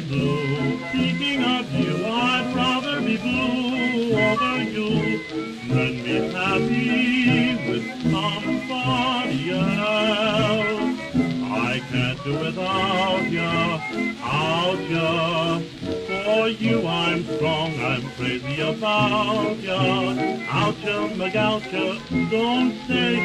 blue. Thinking of you, I'd rather be blue over you than be happy with somebody else. I can't do without you, without you. For you I'm strong, I'm crazy about you. Out you, McGoucha, don't say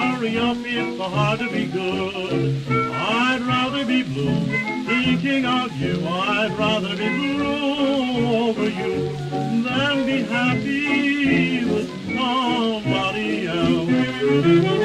Hurry up, it's so hard to be good. I'd rather be blue, thinking of you. I'd rather be blue over you than be happy with somebody else.